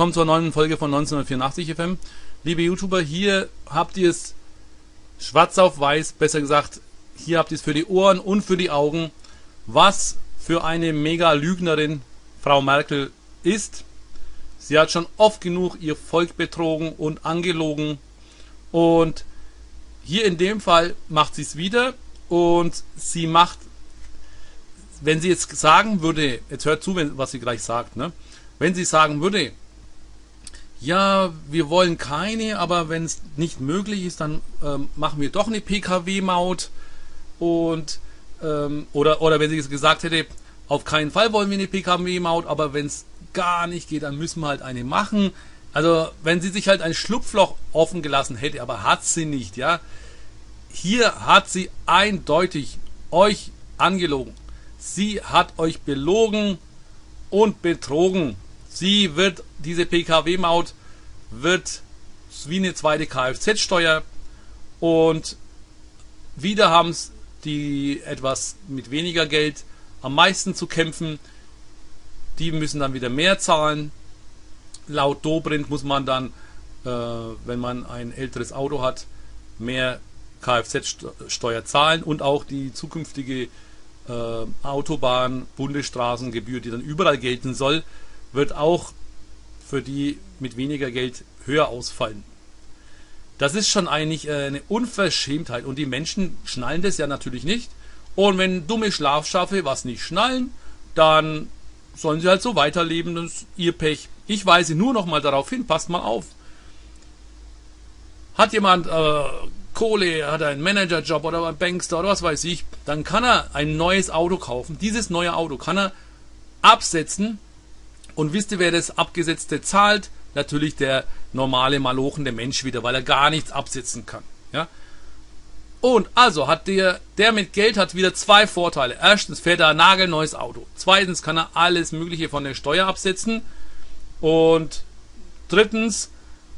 willkommen zur neuen Folge von 1984 FM. Liebe YouTuber, hier habt ihr es schwarz auf weiß, besser gesagt, hier habt ihr es für die Ohren und für die Augen, was für eine mega Lügnerin Frau Merkel ist. Sie hat schon oft genug ihr Volk betrogen und angelogen und hier in dem Fall macht sie es wieder und sie macht, wenn sie jetzt sagen würde, jetzt hört zu, was sie gleich sagt, ne? wenn sie sagen würde, ja, wir wollen keine, aber wenn es nicht möglich ist, dann ähm, machen wir doch eine PKW-Maut und ähm, oder oder wenn sie gesagt hätte, auf keinen Fall wollen wir eine PKW-Maut, aber wenn es gar nicht geht, dann müssen wir halt eine machen. Also wenn sie sich halt ein Schlupfloch offen gelassen hätte, aber hat sie nicht, ja. Hier hat sie eindeutig euch angelogen. Sie hat euch belogen und betrogen. Sie wird, diese PKW-Maut wird wie eine zweite Kfz-Steuer und wieder haben es die etwas mit weniger Geld am meisten zu kämpfen. Die müssen dann wieder mehr zahlen. Laut Dobrindt muss man dann, äh, wenn man ein älteres Auto hat, mehr Kfz-Steuer zahlen und auch die zukünftige äh, Autobahn, Bundesstraßengebühr, die dann überall gelten soll, wird auch für die mit weniger Geld höher ausfallen. Das ist schon eigentlich äh, eine Unverschämtheit und die Menschen schnallen das ja natürlich nicht. Und wenn dumme Schlafschafe was nicht schnallen, dann sollen sie halt so weiterleben, das ist ihr Pech. Ich weise nur noch mal darauf hin, passt mal auf. Hat jemand äh, Kohle, hat einen Managerjob oder ein Bankster oder was weiß ich, dann kann er ein neues Auto kaufen. Dieses neue Auto kann er absetzen und wisst ihr, wer das Abgesetzte zahlt? Natürlich der normale, malochende Mensch wieder, weil er gar nichts absetzen kann. Ja? Und also hat der, der mit Geld hat wieder zwei Vorteile. Erstens fährt er ein nagelneues Auto. Zweitens kann er alles Mögliche von der Steuer absetzen. Und drittens,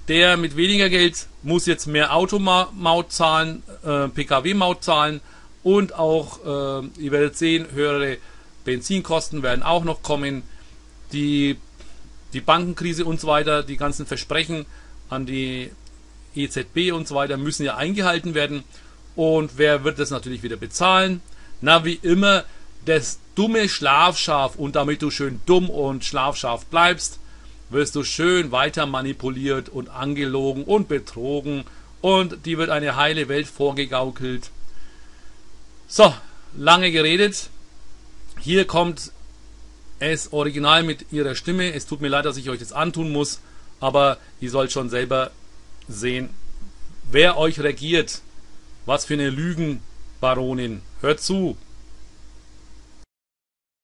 der mit weniger Geld muss jetzt mehr Automaut zahlen, äh, Pkw-Maut zahlen und auch, äh, ihr werdet sehen, höhere Benzinkosten werden auch noch kommen die, die Bankenkrise und so weiter, die ganzen Versprechen an die EZB und so weiter müssen ja eingehalten werden. Und wer wird das natürlich wieder bezahlen? Na, wie immer, das dumme Schlafschaf und damit du schön dumm und schlafschaf bleibst, wirst du schön weiter manipuliert und angelogen und betrogen und die wird eine heile Welt vorgegaukelt. So, lange geredet. Hier kommt es original mit ihrer Stimme. Es tut mir leid, dass ich euch das antun muss, aber ihr sollt schon selber sehen, wer euch regiert. Was für eine Lügenbaronin. Hört zu.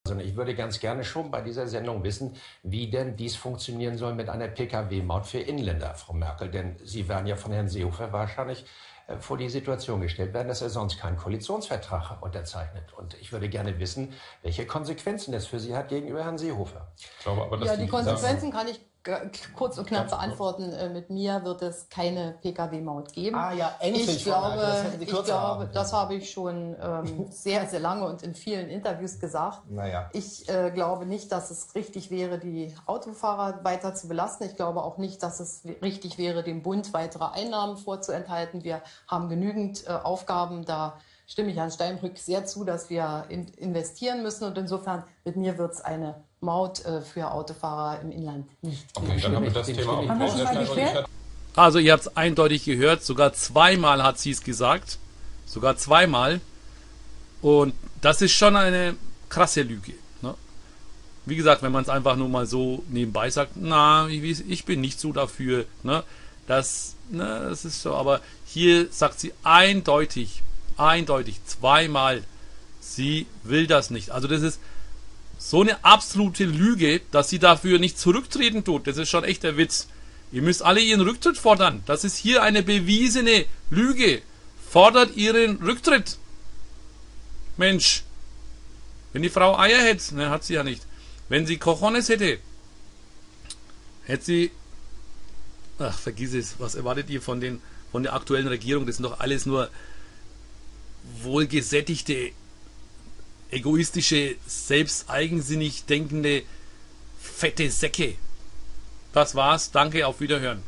Also ich würde ganz gerne schon bei dieser Sendung wissen, wie denn dies funktionieren soll mit einer Pkw-Maut für Inländer, Frau Merkel. Denn Sie werden ja von Herrn Seehofer wahrscheinlich äh, vor die Situation gestellt werden, dass er sonst keinen Koalitionsvertrag unterzeichnet. Und ich würde gerne wissen, welche Konsequenzen das für Sie hat gegenüber Herrn Seehofer. Glaube, ja, die, die Konsequenzen kann ich kurz und knapp beantworten. Äh, mit mir wird es keine Pkw-Maut geben. Ah ja, endlich. Ich glaube, das, ich glaube, das habe ich schon ähm, sehr, sehr lange und in vielen Interviews gesagt. Naja. Ich äh, glaube nicht, dass es richtig wäre, die Autofahrer weiter zu belasten. Ich glaube auch nicht, dass es richtig wäre, dem Bund weitere Einnahmen vorzuenthalten. Wir haben genügend äh, Aufgaben da stimme ich Herrn Steinbrück sehr zu, dass wir investieren müssen. Und insofern mit mir wird es eine Maut äh, für Autofahrer im Inland nicht. Okay, dann haben wir das Thema auch. Also ihr habt es eindeutig gehört, sogar zweimal hat sie es gesagt. Sogar zweimal. Und das ist schon eine krasse Lüge. Ne? Wie gesagt, wenn man es einfach nur mal so nebenbei sagt, na, ich, ich bin nicht so dafür. Ne? Das, ne, das ist so. Aber hier sagt sie eindeutig, eindeutig, zweimal, sie will das nicht. Also das ist so eine absolute Lüge, dass sie dafür nicht zurücktreten tut. Das ist schon echt der Witz. Ihr müsst alle ihren Rücktritt fordern. Das ist hier eine bewiesene Lüge. Fordert ihren Rücktritt. Mensch, wenn die Frau Eier hätte, ne, hat sie ja nicht. Wenn sie Cojones hätte, hätte sie. Ach, vergiss es. Was erwartet ihr von, den, von der aktuellen Regierung? Das sind doch alles nur wohlgesättigte egoistische, selbst eigensinnig denkende, fette Säcke. Das war's. Danke, auf Wiederhören.